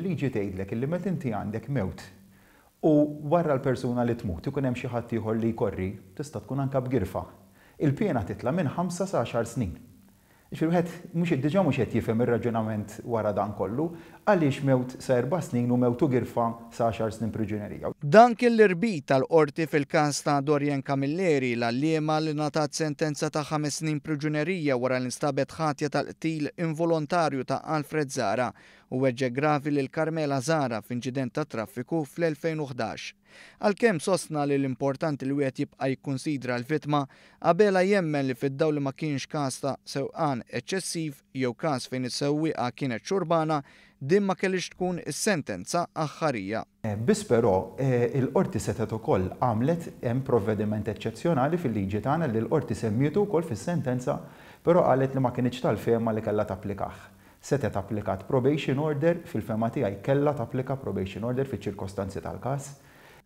Il-liġi tgħidlek illi meta inti għandek mewt u wara l-persuna li tmut ikun hemm xi ħadd ieħor li jkorri, tista' tkun anke b'girfa, il-piena titla' minn ħamsa sa għaxar snin. Jiġifieri wieħed mhux diġà mhux qed jifhem ir-raġunament wara dan kollu, Għaliex mewt sa erba' snin u mewt u girfa sa għaxar snin priġunerija? Dan kien l-irbit tal-Qorti fil-każ ta' Dorian Camilleri, l-għalliema li ngħatat sentenza ta' ħames snin priġunerija wara li nstabet ħatja tal-qtil involontarju ta' Alfred Zahra u weġġa' gravi lil Carmela Zahra f'inċident tat-traffiku fl-2011. Għalkemm sostna li l-importanti li wieħed jibqa' jikkunsidra l-vittma, Abela jemmen li fid-dawl li ma kienx każ ta' sewqan eċċessiv jew każ fejn is-sewwieqa kienet xurbana, din ma kellhiex tkun is-sentenza aħħarija. Biss però, il-Qorti setgħet ukoll għamlet hemm provvediment eċċezzjonali fil-liġi tagħna li l-Qorti semmietu wkoll fis-sentenza, però qalet li ma kinitx tal-fehma li kellha tapplikah. Setgħet applikat probation order, fil-fehma tiegħi kellha tapplika probation order fiċ-ċirkostanzi tal-każ.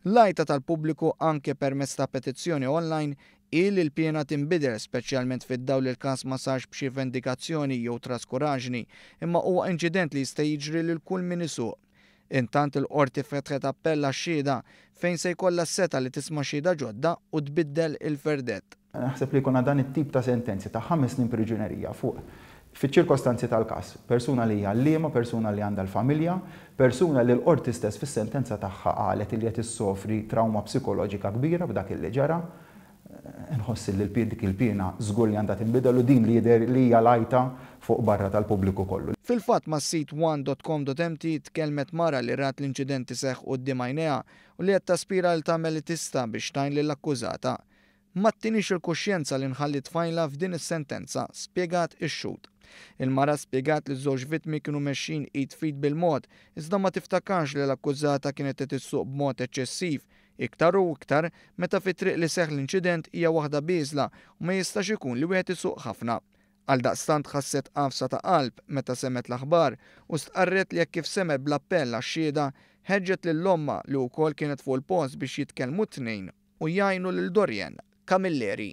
L-għajta tal-pubbliku anke permezz ta' petizzjoni online hi li l-piena tinbidel speċjalment fid-dawl li l-każ ma sarx b'xi vendikazzjoni jew traskuraġni, imma huwa inċident li jista' jiġri lil kull min isuq. Intant il-Qorti fetħet appell għax-xhieda, fejn se jkollha s-setgħa li tisma' xhieda ġodda u tbiddel il-verdett. Naħseb li jkollna dan it-tip ta' sentenzi ta' ħames snin priġunerija fuq, fiċ-ċirkostanzi tal-każ, persuna li hi għalliema, persuna li għandha l-familja, persuna li l-Qorti stess fis-sentenza tagħha qalet li qed issofri trawma psikoloġika kbira b'dak li ġara. Inħoss li dik il-piena żgur li għandha tinbidel u din li jidher li hija l-għajta fuq barra tal-pubbliku kollu. Fil-fatt mas-sit one dot com dot mt tkellmet mara li rat l-inċident iseħħ quddiem għajnejha u li qed taspira li tagħmel li tista' biex tgħin lill-akkużata. Ma tiniex il-kuxjenza li nħalli tfajla f'din is-sentenza, spjegat ix-xhud. Il-mara spjegat li ż-żewġ vittmi kienu mexjin id f'id bil-mod iżda ma tiftakarx li l-akkużata kienet qed issuq b'mod eċċessiv Iktar u iktar meta fit-triq li seħħ l-inċident hija waħda bieżla u ma jistax ikun li wieħed isuq ħafna. Għaldaqstant ħasset għafsa ta' qalb meta semgħet l-aħbar u stqarret li hekk kif semgħet bl-appell għax-xhieda, ħeġġet lil ommha li wkoll kienet fuq il-post biex jitkellmu t-tnejn u jgħinu lil Dorianne Camilleri.